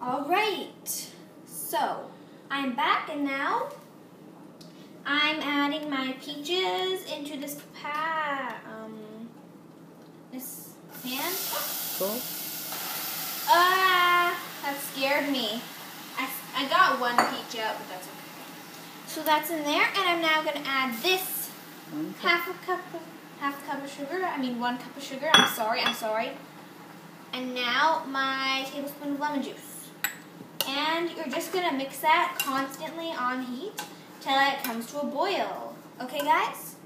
All right, so I'm back and now I'm adding my peaches into this pat, um, this pan. Cool. Ah, that scared me. I, I got one peach out, but that's okay. So that's in there, and I'm now gonna add this half a cup of half a cup of sugar. I mean one cup of sugar. I'm sorry. I'm sorry. And now my tablespoon of lemon juice. You're just gonna mix that constantly on heat till it comes to a boil. Okay, guys?